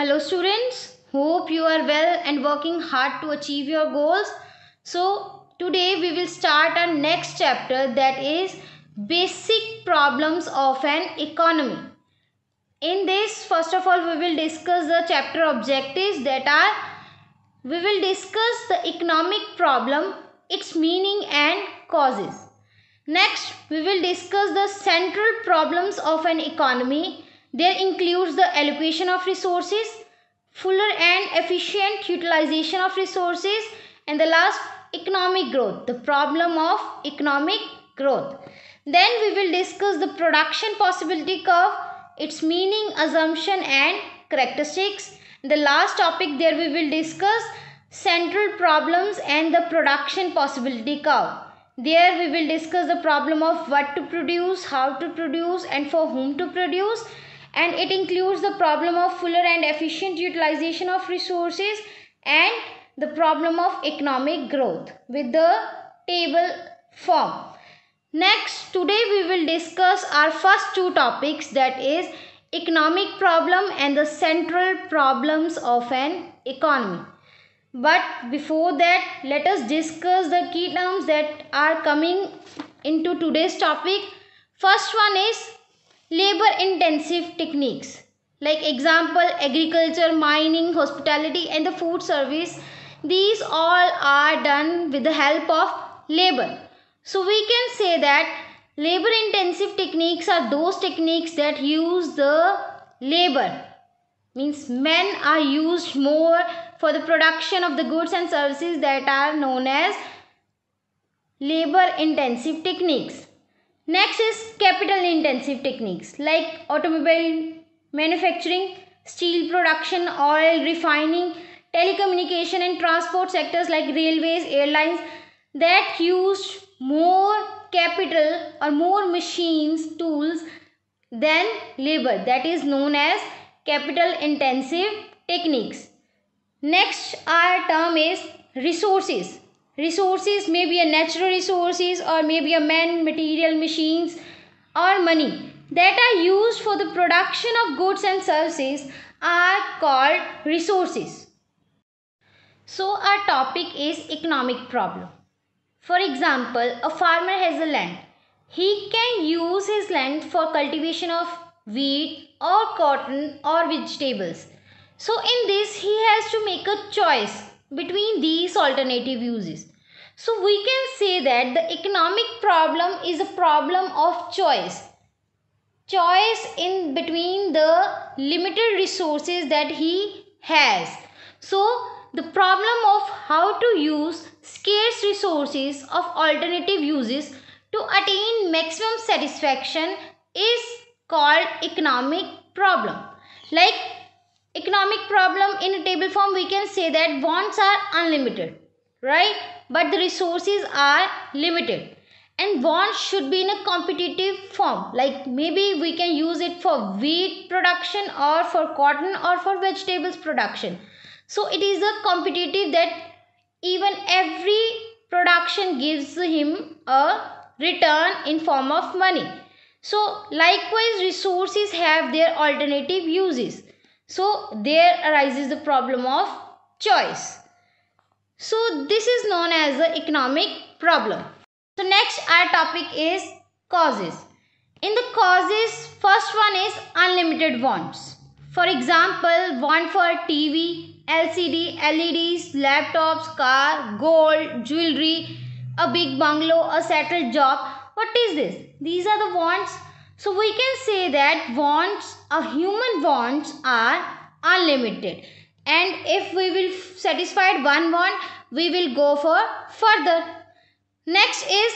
Hello students, hope you are well and working hard to achieve your goals. So today we will start our next chapter that is basic problems of an economy. In this first of all we will discuss the chapter objectives that are we will discuss the economic problem, its meaning and causes. Next we will discuss the central problems of an economy there includes the allocation of resources, fuller and efficient utilization of resources and the last economic growth, the problem of economic growth. Then we will discuss the production possibility curve, its meaning, assumption and characteristics. The last topic there we will discuss central problems and the production possibility curve. There we will discuss the problem of what to produce, how to produce and for whom to produce and it includes the problem of fuller and efficient utilization of resources and the problem of economic growth with the table form. Next, today we will discuss our first two topics that is economic problem and the central problems of an economy. But before that, let us discuss the key terms that are coming into today's topic. First one is labor intensive techniques like example agriculture mining hospitality and the food service. These all are done with the help of labor. So we can say that labor intensive techniques are those techniques that use the labor. Means men are used more for the production of the goods and services that are known as labor intensive techniques Next is capital intensive techniques like automobile manufacturing, steel production, oil refining, telecommunication and transport sectors like railways, airlines that used more capital or more machines, tools than labor that is known as capital intensive techniques. Next our term is resources resources may be a natural resources or maybe a man material machines or money that are used for the production of goods and services are called resources. So our topic is economic problem. For example a farmer has a land. He can use his land for cultivation of wheat or cotton or vegetables. So in this he has to make a choice between these alternative uses. So we can say that the economic problem is a problem of choice. Choice in between the limited resources that he has. So the problem of how to use scarce resources of alternative uses to attain maximum satisfaction is called economic problem. Like economic problem in a table form we can say that wants are unlimited right? But the resources are limited. And wants should be in a competitive form. Like maybe we can use it for wheat production or for cotton or for vegetables production. So it is a competitive that even every production gives him a return in form of money. So likewise resources have their alternative uses so there arises the problem of choice. So this is known as the economic problem. So next our topic is causes. In the causes, first one is unlimited wants. For example, want for TV, LCD, LEDs, laptops, car, gold, jewelry, a big bungalow, a settled job. What is this? These are the wants so we can say that wants, a human wants are unlimited. And if we will satisfy one want, we will go for further. Next is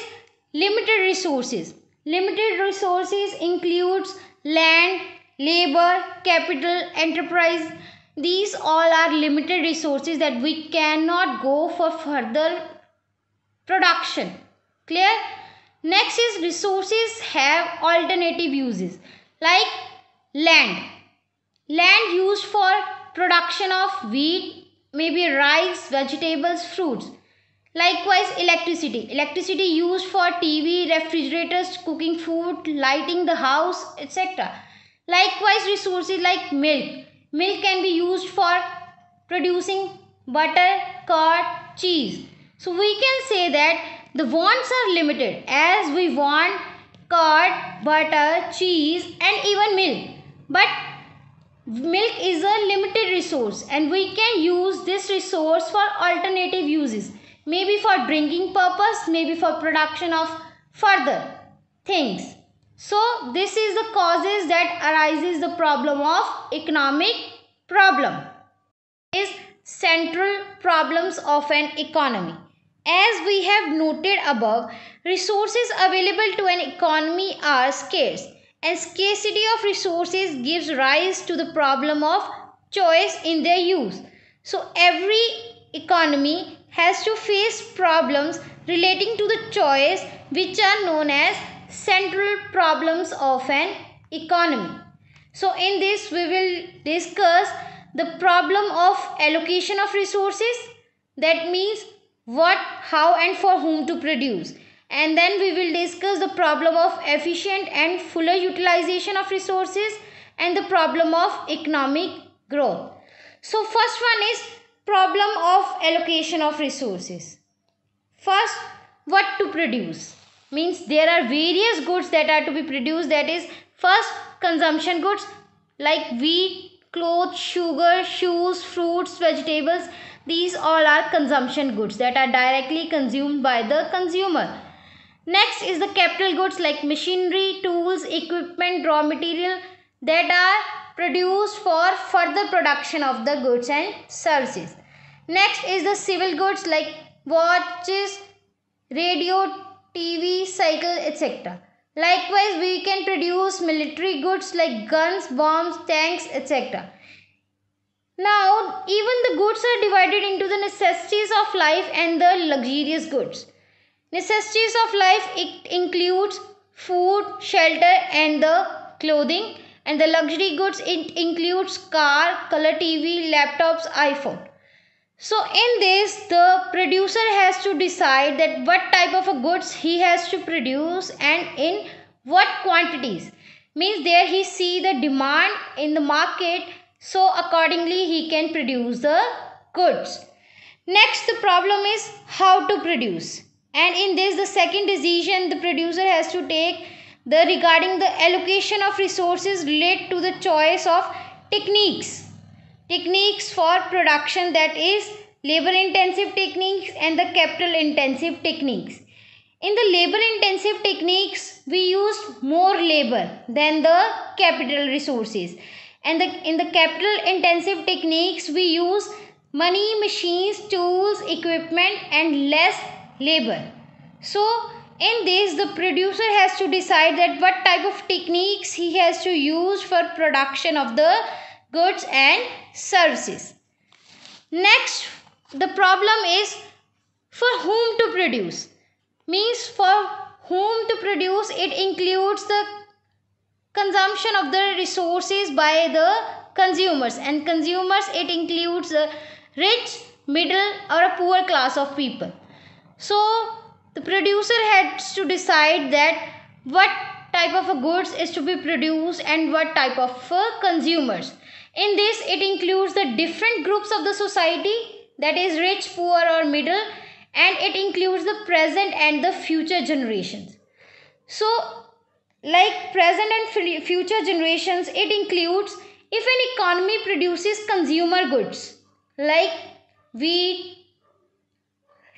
limited resources. Limited resources includes land, labor, capital, enterprise. These all are limited resources that we cannot go for further production. Clear? Next is resources have alternative uses like land. Land used for production of wheat, maybe rice, vegetables, fruits. Likewise electricity. Electricity used for TV, refrigerators, cooking food, lighting the house, etc. Likewise resources like milk. milk can be used for producing butter curd cheese so we can say that the wants are limited as we want curd, butter, cheese and even milk. But milk is a limited resource and we can use this resource for alternative uses. Maybe for drinking purpose, maybe for production of further things. So this is the causes that arises the problem of economic problem is central problems of an economy. As we have noted above, resources available to an economy are scarce and scarcity of resources gives rise to the problem of choice in their use. So every economy has to face problems relating to the choice which are known as central problems of an economy. So in this we will discuss the problem of allocation of resources that means what, how and for whom to produce. And then we will discuss the problem of efficient and fuller utilization of resources and the problem of economic growth. So first one is problem of allocation of resources. First, what to produce? Means there are various goods that are to be produced that is first consumption goods like wheat, clothes, sugar, shoes, fruits, vegetables these all are consumption goods that are directly consumed by the consumer. Next is the capital goods like machinery, tools, equipment, raw material that are produced for further production of the goods and services. Next is the civil goods like watches, radio, TV, cycle, etc. Likewise, we can produce military goods like guns, bombs, tanks, etc. Now, even the goods are divided into the necessities of life and the luxurious goods. Necessities of life it includes food, shelter and the clothing and the luxury goods it includes car, color TV, laptops, iPhone. So in this the producer has to decide that what type of goods he has to produce and in what quantities. Means there he see the demand in the market so accordingly he can produce the goods. Next the problem is how to produce. And in this the second decision the producer has to take the regarding the allocation of resources relate to the choice of techniques. Techniques for production that is labor intensive techniques and the capital intensive techniques. In the labor intensive techniques, we use more labor than the capital resources. And the, in the capital intensive techniques we use money machines tools equipment and less labor. So in this the producer has to decide that what type of techniques he has to use for production of the goods and services. Next the problem is for whom to produce. Means for whom to produce it includes the consumption of the resources by the consumers. And consumers it includes a rich middle or a poor class of people. So the producer has to decide that what type of goods is to be produced and what type of uh, consumers. In this it includes the different groups of the society that is rich poor or middle and it includes the present and the future generations. So like present and future generations it includes if an economy produces consumer goods like wheat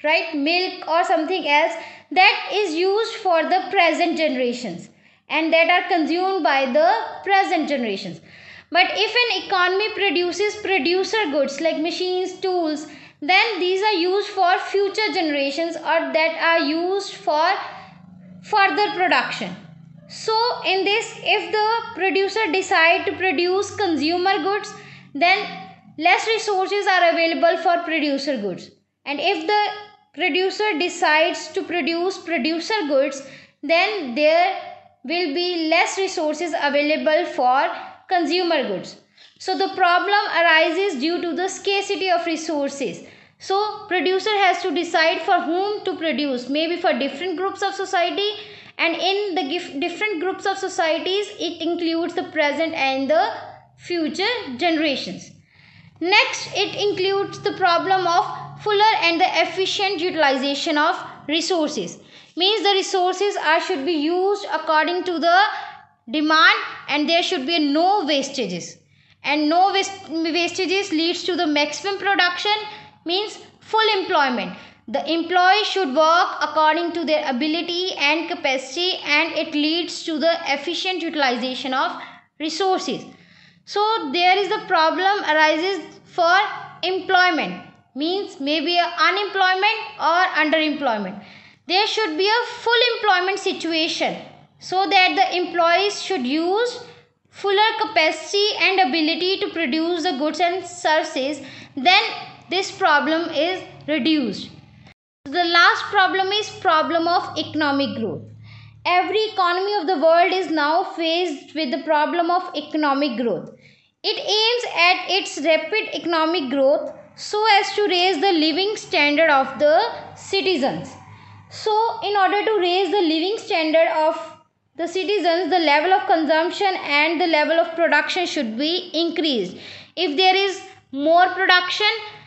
right milk or something else that is used for the present generations and that are consumed by the present generations but if an economy produces producer goods like machines tools then these are used for future generations or that are used for further production. So in this if the producer decide to produce consumer goods then less resources are available for producer goods. And if the producer decides to produce producer goods then there will be less resources available for consumer goods so the problem arises due to the scarcity of resources so producer has to decide for whom to produce maybe for different groups of society and in the different groups of societies it includes the present and the future generations. Next, it includes the problem of fuller and the efficient utilization of resources. Means the resources are should be used according to the demand and there should be no wastages. And no waste, wastages leads to the maximum production means full employment. The employee should work according to their ability and capacity and it leads to the efficient utilization of resources. So there is the problem arises for employment means maybe unemployment or underemployment. There should be a full employment situation so that the employees should use fuller capacity and ability to produce the goods and services then this problem is reduced. The last problem is problem of economic growth. Every economy of the world is now faced with the problem of economic growth. It aims at its rapid economic growth so as to raise the living standard of the citizens. So, in order to raise the living standard of the citizens, the level of consumption and the level of production should be increased. If there is more production,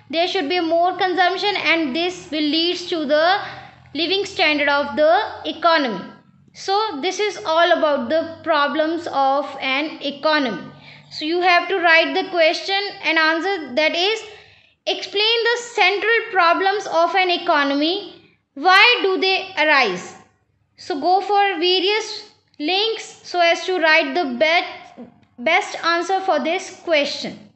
there should be more consumption and this will lead to the living standard of the economy. So this is all about the problems of an economy. So you have to write the question and answer that is explain the central problems of an economy. Why do they arise? So go for various links so as to write the best, best answer for this question.